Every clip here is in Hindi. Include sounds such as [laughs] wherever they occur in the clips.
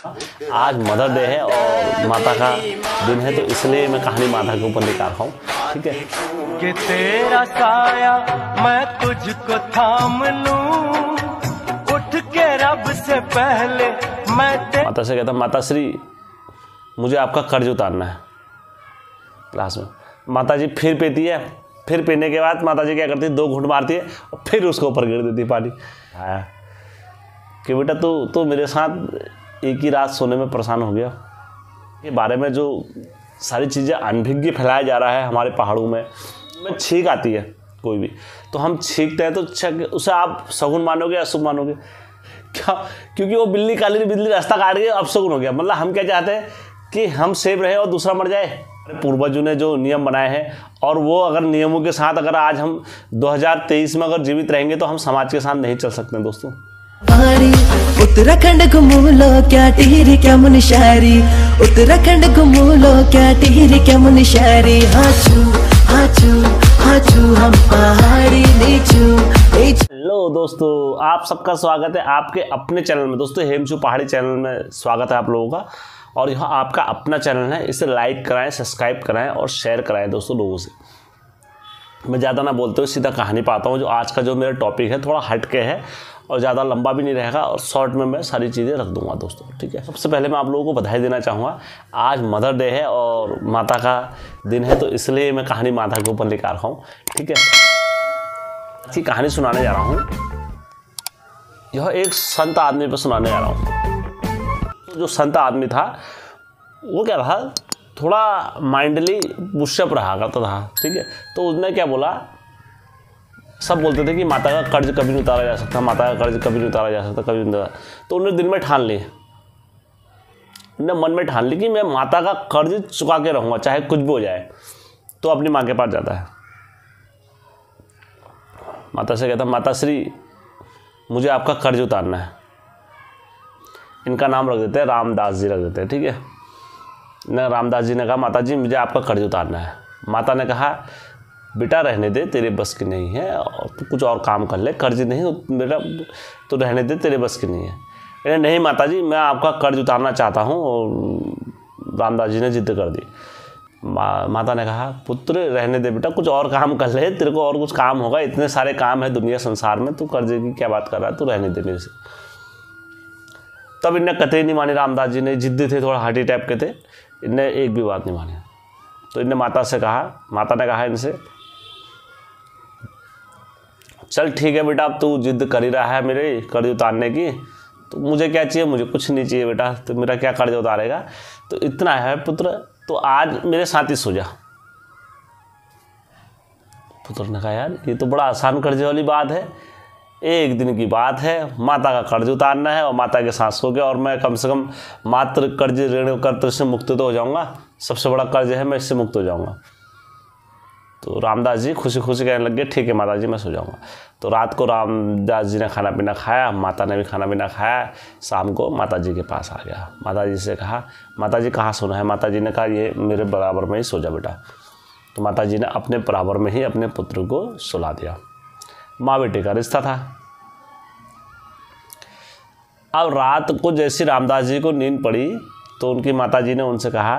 आज मदर डे है और माता का दिन है तो इसलिए मैं कहानी माता के ऊपर लेकर रहा हूँ। ठीक है? कि तेरा साया मैं तुझको थाम लूँ। उठ के रब से पहले मैं ते माता से कहता माता श्री मुझे आपका कर्ज उतारना है। क्लास में। माता जी फिर पीती है। फिर पीने के बाद माता जी क्या करती है दो घूंट मारती है और फिर उसके ऊपर गिर देती पानी। आया कि बेटा तू तो मेरे साथ एक ही रात सोने में परेशान हो गया। के बारे में जो सारी चीज़ें अनभिज्ञ फैलाया जा रहा है हमारे पहाड़ों में में छींक आती है कोई भी। तो हम छींकते हैं तो छक उसे आप शगुन मानोगे या शुभ मानोगे? क्या? क्योंकि वो बिल्ली काली बिल्ली रास्ता काट गई अब सगुन हो गया। मतलब हम क्या चाहते हैं कि हम सेफ़ रहे और दूसरा मर जाए? पूर्वजों ने जो नियम बनाए हैं और वो अगर नियमों के साथ अगर आज हम 2023 में अगर जीवित रहेंगे तो हम समाज के साथ नहीं चल सकते दोस्तों। उत्तराखंड घूमू लो क्या टिहरी, क्या मुनिशारी? उत्तराखंड घूमू लो क्या टिहरी, क्या मुनिशारी? हाचू हाचू हाचू, हम पहाड़ी नीचू हेलो दोस्तों, आप सबका स्वागत है आपके अपने चैनल में। दोस्तों, हेमचू पहाड़ी चैनल में स्वागत है आप लोगों का। और यह आपका अपना चैनल है, इसे लाइक कराएँ, सब्सक्राइब कराएँ और शेयर कराएँ दोस्तों लोगों से। मैं ज़्यादा ना बोलते हुए सीधा कहानी पाता हूँ, जो आज का जो मेरा टॉपिक है, थोड़ा हट के है। और ज़्यादा लंबा भी नहीं रहेगा और शॉर्ट में मैं सारी चीज़ें रख दूँगा दोस्तों, ठीक है? सबसे पहले मैं आप लोगों को बधाई देना चाहूँगा। आज मदर डे है और माता का दिन है तो इसलिए मैं कहानी माता के ऊपर लेकर रहा हूँ, ठीक है? अच्छी कहानी सुनाने जा रहा हूँ। यह एक संत आदमी पर सुनाने जा रहा हूँ। तो जो संत आदमी था, वो क्या रहा, थोड़ा माइंडली पुशअप रहा, करता था, ठीक है? तो उसने क्या बोला सब बोलते थे कि माता का कर्ज कभी नहीं उतारा जा सकता, माता का कर्ज कभी नहीं उतारा जा सकता, कभी नहीं उतारा। तो उन्होंने दिल में ठान ली उन्होंने मन में ठान ली कि मैं माता का कर्ज चुका के रहूँगा, चाहे कुछ भी हो जाए तो अपनी माँ के पास जाता है। माता से कहता, माता श्री, मुझे आपका कर्ज उतारना है। इनका नाम रख देते हैं, रामदास जी रख देते हैं, ठीक है? न रामदास जी ने कहा, माता जी, मुझे आपका कर्ज उतारना है। माता ने कहा बेटा रहने दे तेरे बस की नहीं है और तू कुछ और काम कर ले कर्ज नहीं बेटा तो रहने दे तेरे बस की नहीं है। अरे नहीं माता जी मैं आपका कर्ज उतारना चाहता हूँ और रामदास जी ने जिद कर दी। मा, माता ने कहा पुत्र रहने दे बेटा कुछ और काम कर ले तेरे को और कुछ काम होगा इतने सारे काम है दुनिया संसार में तू कर्जे की क्या बात कर रहा है तू रहने दे मेरे से। तब इनने कतई नहीं मानी रामदास जी ने जिद्दी थे थोड़ा हार्टी टाइप के थे इनने एक भी बात नहीं मानी। तो इनने माता से कहा माता ने कहा इनसे चल ठीक है बेटा, अब तू जिद कर ही रहा है मेरे कर्ज उतारने की। तो मुझे क्या चाहिए? मुझे कुछ नहीं चाहिए बेटा तो मेरा क्या कर्ज उतारेगा? तो इतना है पुत्र तो आज मेरे साथ ही सो जा। पुत्र ने कहा, यार, ये तो बड़ा आसान कर्ज वाली बात है। एक दिन की बात है, माता का कर्ज उतारना है और माता के साथ सो गया और मैं कम से कम मात्र कर्ज ऋण कर्ज से मुक्त तो हो जाऊँगा। सबसे बड़ा कर्ज है, मैं इससे मुक्त हो जाऊँगा। तो रामदास जी खुशी खुशी कहने लग गए ठीक है माता जी, मैं सो जाऊँगा। तो रात को रामदास जी ने खाना पीना खाया, माता ने भी खाना पीना खाया, शाम को माता जी के पास आ गया। माता जी से कहा माता जी कहाँ सोना है? माता जी ने कहा, ये मेरे बराबर में ही सो जा बेटा। तो माता जी ने अपने बराबर में ही अपने पुत्र को सुला दिया। माँ बेटे का रिश्ता था। अब रात को जैसी रामदास जी को नींद पड़ी तो उनकी माता जी ने उनसे कहा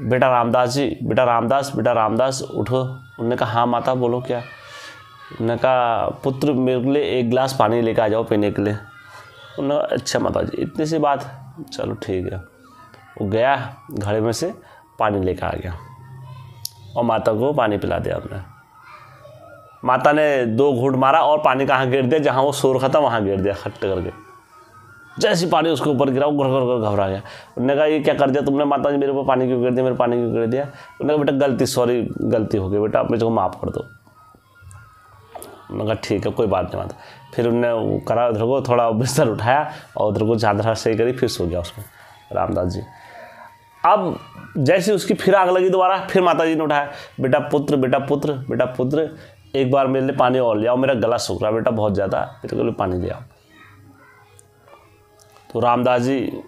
बेटा रामदास जी, बेटा रामदास बेटा रामदास, उठो। उन्होंने कहा हाँ माता, बोलो क्या? उन्होंने कहा, पुत्र, मेरे लिए एक गिलास पानी लेकर आ जाओ पीने के लिए। उन्होंने कहा अच्छा माता जी, इतनी सी बात? चलो ठीक है। वो गया, घड़े में से पानी लेकर आ गया। और माता को पानी पिला दिया आपने माता ने दो घूट मारा और पानी कहाँ गिर दिया? जहाँ वो शोर खत्म, वहाँ गिर दिया खट्ट करके। जैसे पानी उसके ऊपर गिरा, वो घर घर घर घबरा गया। उन्होंने कहा, ये क्या कर दिया तुमने? माता जी मेरे ऊपर पानी क्यों गिर दिया? मेरे पानी क्यों गिर दिया? उन्होंने कहा, बेटा, गलती, सॉरी, गलती हो गई। बेटा, आप मुझे को माफ़ कर दो। उन्होंने कहा, ठीक है, कोई बात नहीं, माता फिर उनने वो करा, उधर को थोड़ा बिस्तर उठाया और उधर को चादर सही करी, फिर सो गया उसमें। रामदास जी। अब जैसे उसकी फिर आग लगी दोबारा, फिर माता जी ने उठाया, बेटा, पुत्र बेटा पुत्र बेटा, पुत्र, एक बार मेरे लिए पानी और ले आओ, मेरा गला सूख रहा बेटा, बहुत ज़्यादा, मेरे को पानी ले आओ। तो रामदास जी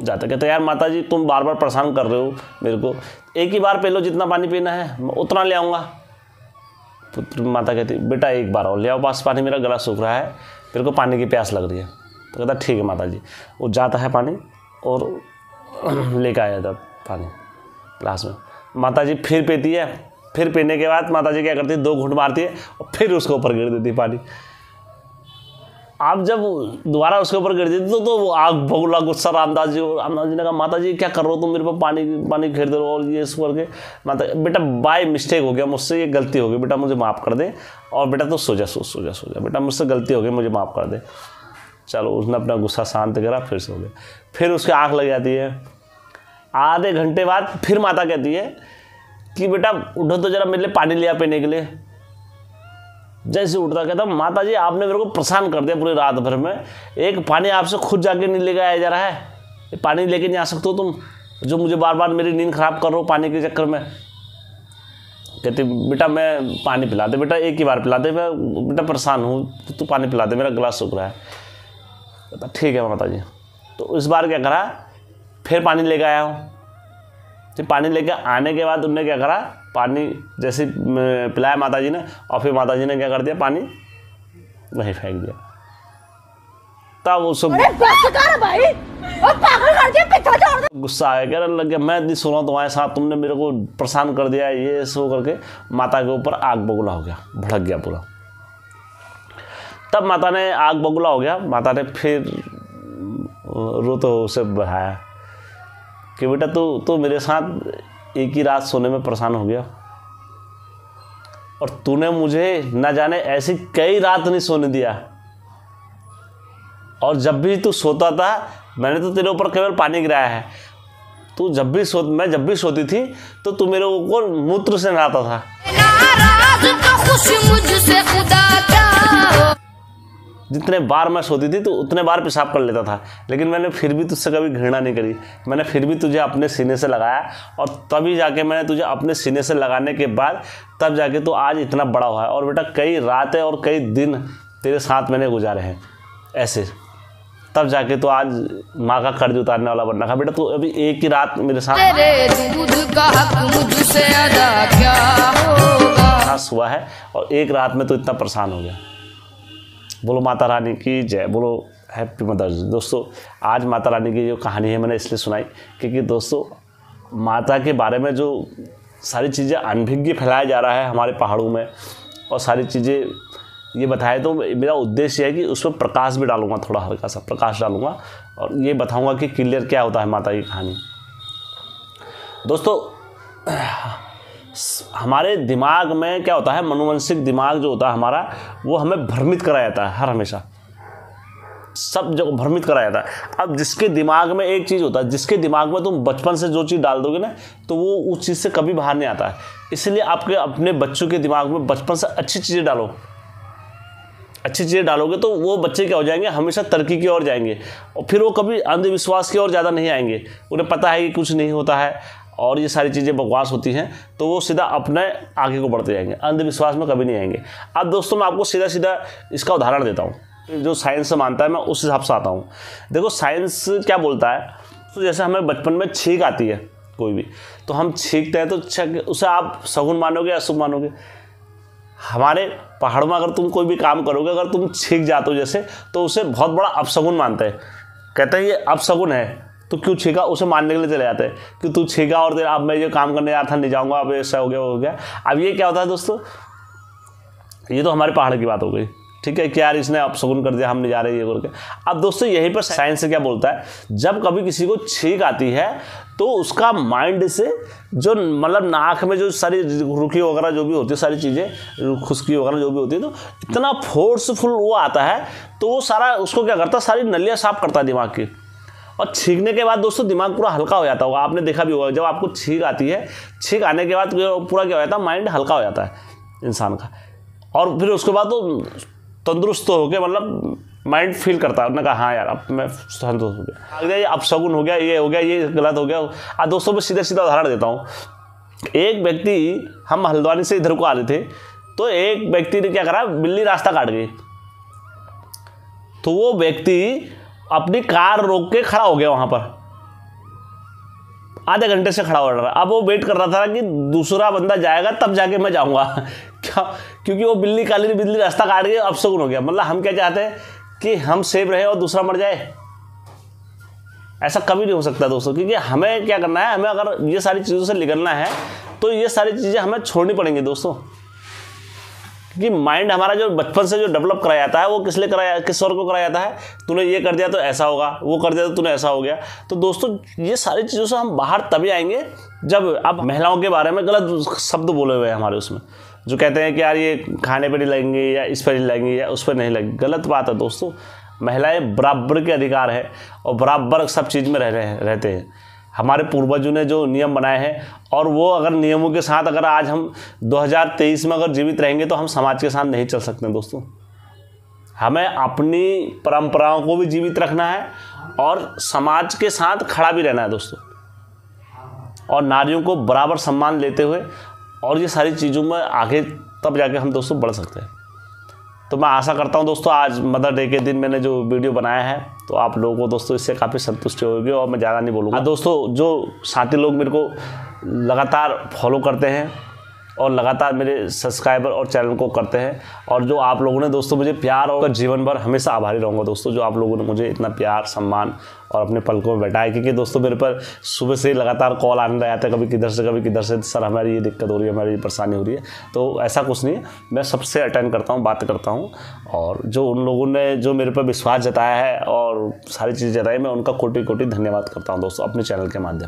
जाते कहते, यार माता जी तुम बार बार परेशान कर रहे हो मेरे को। एक ही बार पी लो, जितना पानी पीना है, मैं उतना ले आऊँगा। पुत्र माता कहती, बेटा, एक बार और ले आओ पास पानी मेरा गला सूख रहा है, मेरे को पानी की प्यास लग रही है। तो कहता, ठीक है माता जी वो जाता है पानी और [clears throat] लेके आया था पानी ग्लास में। माता जी फिर पीती है, फिर पीने के बाद माता जी क्या करती है, दो घूंट मारती है और फिर उसके ऊपर गिर देती है पानी। आप जब दोबारा उसके ऊपर गिर देती तो, तो वो आग बगुला गुस्सा रामदास जी को रामदास जी ने कहा माता जी क्या कर रहे हो तुम? मेरे पर पानी पानी घेर दे रहे हो और ये इस करके? माता बेटा बाय मिस्टेक हो गया मुझसे ये गलती हो गई। बेटा मुझे माफ़ कर दे और बेटा तो सो जा सो सो बेटा मुझसे गलती हो गई मुझे माफ़ कर दे। चलो उसने अपना गुस्सा शांत करा फिर सो गया फिर उसकी आँख लग जाती है। आधे घंटे बाद फिर माता कहती है कि बेटा उठो तो जरा मेरे लिए पानी लिया पीने के लिए। जैसे उठता कहता माता जी आपने मेरे को परेशान कर दिया पूरी रात भर में। एक पानी आपसे खुद जाके नहीं लेके आया जा रहा है। पानी लेके नहीं आ सकते हो तुम। जो मुझे बार बार मेरी नींद खराब कर रहे हो पानी के चक्कर में। कहती, बेटा, मैं पानी पिला दे, बेटा, एक ही बार पिला दे, मैं, बेटा परेशान हूँ तो तू पानी पिला दे, मेरा गिलास सूख रहा है। कहता, ठीक है माता जी तो इस बार क्या करा, फिर पानी लेके आया हूँ। फिर पानी लेके आने के बाद उनने क्या करा पानी जैसे पिलाया माता जी ने और फिर माता जी ने क्या कर दिया पानी वहीं फेंक दिया। तब उसको गुस्सा आया कह लग गया मैं नहीं सुना तुम्हारे साथ तुमने मेरे को परेशान कर दिया ये सो करके माता के ऊपर आग बगुला हो गया भड़क गया पूरा। तब माता ने आग बगुला हो गया माता ने फिर रो तो उसे बढ़ाया कि बेटा तू तू मेरे साथ एक ही रात सोने में परेशान हो गया। और तूने मुझे ना जाने ऐसी कई रात नहीं सोने दिया। और जब भी तू सोता था, मैंने तो तेरे ऊपर केवल पानी गिराया है। तू जब भी सो, मैं जब भी सोती थी तो तू मेरे ऊपर मूत्र से नहाता था। जितने बार मैं सोती थी तो उतने बार पेशाब कर लेता था। लेकिन मैंने फिर भी तुझसे कभी घृणा नहीं करी। मैंने फिर भी तुझे अपने सीने से लगाया और तभी जाके मैंने तुझे अपने सीने से लगाने के बाद तब जाके तू आज इतना बड़ा हुआ है। और बेटा कई रातें और कई दिन तेरे साथ मैंने गुजारे हैं ऐसे। तब जाके तो आज माँ का कर्ज उतारने वाला बनना था। बेटा तू अभी एक ही रात मेरे साथ हुआ है और एक रात में तो इतना परेशान हो गया। बोलो माता रानी की जय, बोलो हैप्पी मदर्स दोस्तों, आज माता रानी की जो कहानी है मैंने इसलिए सुनाई क्योंकि दोस्तों, माता के बारे में जो सारी चीज़ें अनभिज्ञ फैलाया जा रहा है हमारे पहाड़ों में और सारी चीज़ें ये बताया तो मेरा उद्देश्य है कि उसमें प्रकाश भी डालूँगा, थोड़ा हल्का सा प्रकाश डालूँगा और ये बताऊँगा कि क्लियर क्या होता है माता की कहानी। दोस्तों हमारे दिमाग में क्या होता है मनोवंशिक दिमाग जो होता है हमारा, वो हमें भ्रमित कराया जाता है हर हमेशा। सब जगह भ्रमित कराया जाता है। अब जिसके दिमाग में एक चीज़ होता है, जिसके दिमाग में तुम बचपन से जो चीज़ डाल दोगे ना तो वो उस चीज़ से कभी बाहर नहीं आता है। इसलिए आपके अपने बच्चों के दिमाग में बचपन से अच्छी चीज़ें डालो। अच्छी चीज़ें डालोगे तो वो बच्चे क्या हो जाएँगे, हमेशा तरक्की की ओर जाएँगे। और फिर वो कभी अंधविश्वास की ओर ज़्यादा नहीं आएँगे। उन्हें पता है कि कुछ नहीं होता है। और ये सारी चीज़ें बकवास होती हैं तो वो सीधा अपने आगे को बढ़ते जाएँगे, अंधविश्वास में कभी नहीं आएँगे। अब दोस्तों, मैं आपको सीधा सीधा इसका उदाहरण देता हूँ, जो साइंस से मानता है, मैं उस हिसाब से आता हूँ। देखो, साइंस क्या बोलता है? तो जैसे हमें बचपन में छींक आती है, कोई भी तो हम छींकते हैं तो छक, उसे आप सगुन मानोगे या अशुभ मानोगे? हमारे पहाड़ में अगर तुम कोई भी काम करोगे, अगर तुम छींक जाते हो जैसे तो उसे बहुत बड़ा अपशगुन मानते हैं। कहते हैं ये अपशगुन है। तो क्यों छीका उसे मानने के लिए चले जाते हैं कि तू छीका और तेरा, अब मैं ये काम करने आया था, नहीं जाऊँगा, अब ऐसा हो गया, वो हो गया। अब ये क्या होता है दोस्तों? ये तो हमारे पहाड़ की बात हो गई। ठीक है कि यार इसने शगुन कर दिया, हम नहीं जा रहे, ये करके अब दोस्तों, यहीं पर साइंस से क्या बोलता है? जब कभी किसी को छींक आती है तो उसका माइंड से जो मतलब नाक में जो सारी रुखी वगैरह जो भी होती है, सारी चीज़ें, खुशकी वगैरह जो भी होती है तो इतना फोर्सफुल वो आता है तो वो सारा उसको क्या करता है? सारी नलियाँ साफ़ करता है दिमाग की। और छींकने के बाद दोस्तों दिमाग पूरा हल्का हो जाता होगा। आपने देखा भी होगा, जब आपको छींक आती है, छींक आने के बाद पूरा क्या हो जाता है माइंड हल्का हो जाता है इंसान का। और फिर उसके बाद तो तंदुरुस्त हो गया मतलब माइंड फील करता है। उन्होंने कहा हाँ यार, अब मैं संतुष्ट हो गया। गया, ये अपशगुन हो गया, ये हो गया, ये गलत हो गया। आज दोस्तों मैं सीधा सीधा उदाहरण देता हूँ। एक व्यक्ति, हम हल्द्वानी से इधर को आ रहे थे तो एक व्यक्ति ने क्या करा, बिल्ली रास्ता काट गई। तो वो व्यक्ति अपनी कार रोक के खड़ा हो गया वहाँ पर। आधे घंटे से खड़ा हो रहा अब वो वेट कर रहा था कि दूसरा बंदा जाएगा, तब जाके मैं जाऊँगा। [laughs] क्या? क्योंकि वो बिल्ली, काली बिल्ली रास्ता काट गई अब सगुन हो गया। मतलब हम क्या चाहते हैं कि हम सेफ़ रहे और दूसरा मर जाए? ऐसा कभी नहीं हो सकता दोस्तों, क्योंकि हमें क्या करना है, हमें अगर ये सारी चीज़ों से निकलना है तो ये सारी चीज़ें हमें छोड़नी पड़ेंगी दोस्तों। क्योंकि माइंड हमारा जो बचपन से जो डेवलप कराया जाता है, वो किस लिए कराया, किस और को कराया जाता है? तूने ये कर दिया तो ऐसा होगा, वो कर दिया तो तूने ऐसा हो गया। तो दोस्तों, ये सारी चीज़ों से हम बाहर तभी आएँगे जब अब महिलाओं के बारे में गलत शब्द बोले हुए हैं हमारे उसमें, जो कहते हैं कि यार ये खाने पर नहीं लगेंगे या इस पर नहीं लगेंगे या उस पर नहीं लगेंगे। गलत बात है दोस्तों, महिलाएँ बराबर के अधिकार है और बराबर सब चीज़ में रह रहे हैं, रहते हैं। हमारे पूर्वजों ने जो नियम बनाए हैं, और वो अगर नियमों के साथ अगर आज हम 2023 में अगर जीवित रहेंगे तो हम समाज के साथ नहीं चल सकते दोस्तों। हमें अपनी परंपराओं को भी जीवित रखना है, और समाज के साथ खड़ा भी रहना है दोस्तों। और नारियों को बराबर सम्मान लेते हुए, और ये सारी चीज़ों में आगे, तब जाके हम दोस्तों बढ़ सकते हैं। तो मैं आशा करता हूँ दोस्तों, आज मदर डे के दिन मैंने जो वीडियो बनाया है तो आप लोगों को दोस्तों इससे काफ़ी संतुष्टि होगी और मैं ज़्यादा नहीं बोलूँगा। दोस्तों, जो साथी लोग मेरे को लगातार फॉलो करते हैं और लगातार मेरे सब्सक्राइबर और चैनल को करते हैं। और जो आप लोगों ने दोस्तों मुझे प्यार और जीवन भर हमेशा आभारी रहूँगा दोस्तों, जो आप लोगों ने मुझे इतना प्यार, सम्मान और अपने पलकों में बैठाया क्योंकि दोस्तों मेरे पर सुबह से लगातार कॉल आने लगा था, कभी किधर से, कभी किधर से। सर, हमारी ये दिक्कत हो रही है, हमारी ये परेशानी हो रही है। तो ऐसा कुछ नहीं है। मैं सबसे अटेंड करता हूँ, बात करता हूँ। और जो उन लोगों ने, जो मेरे पर विश्वास जताया है और सारी चीज़ जताई मैं उनका कोटि कोटि धन्यवाद करता हूँ दोस्तों, अपने चैनल के माध्यम